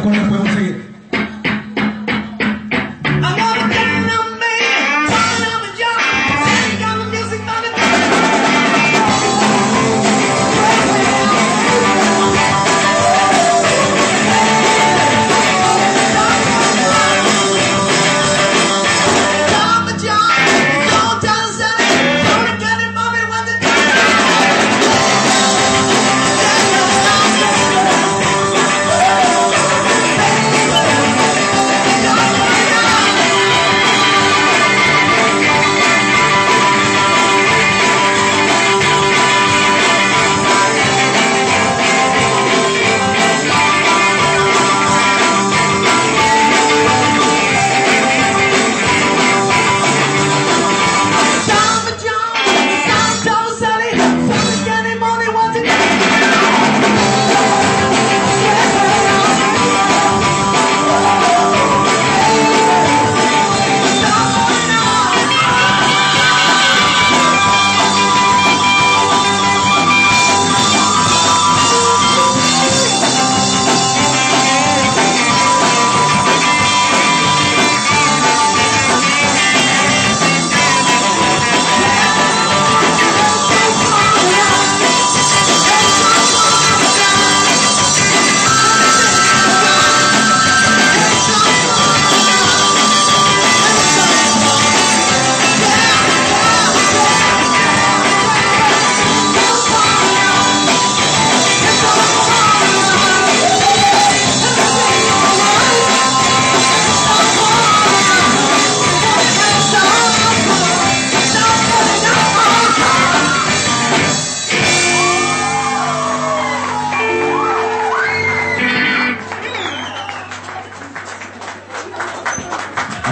cuales podemos seguir.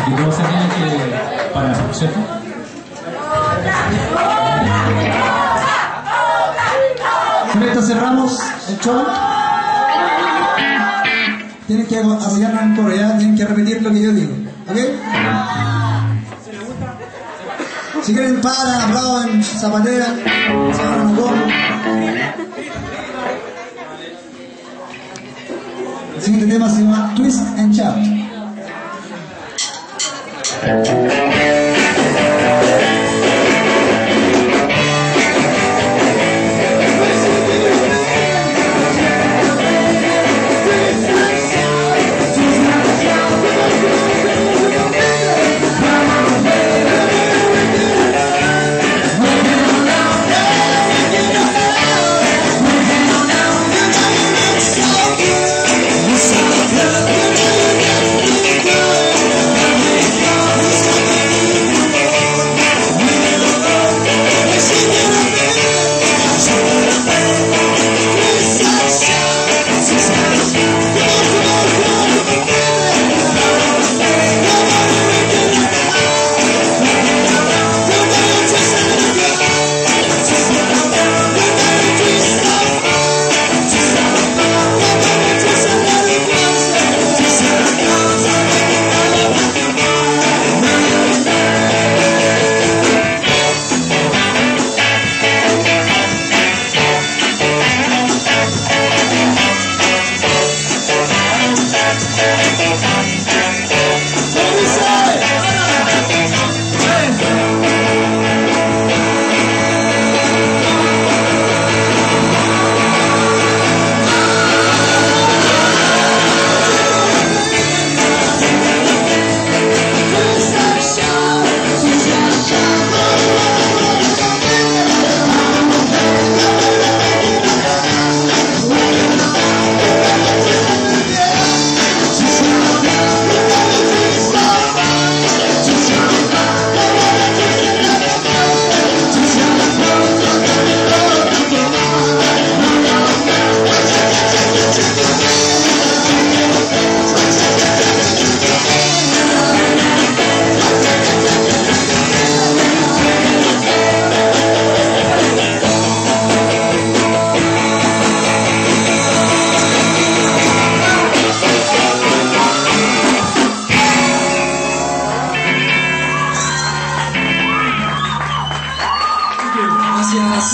Aquí todo se tiene que parar, ¿cierto? Con esto cerramos el show. Tienen que apoyarnos en coro, ¿ya? Tienen que repetir lo que yo digo. ¿Ok? Si quieren, paran, aplauden, zapatean, se van un. El siguiente tema se llama Twist and Shout. Thank you.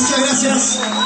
Muchas gracias.